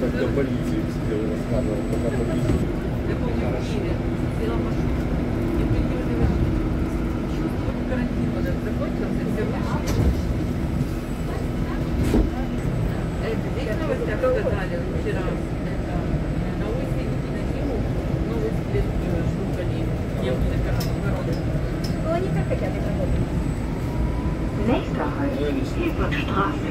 Как-то болите, если я рассказывал, когда победили. Я помню, в Киеве. Сделал маршрут. Nächster Halt, Hilbertstraße.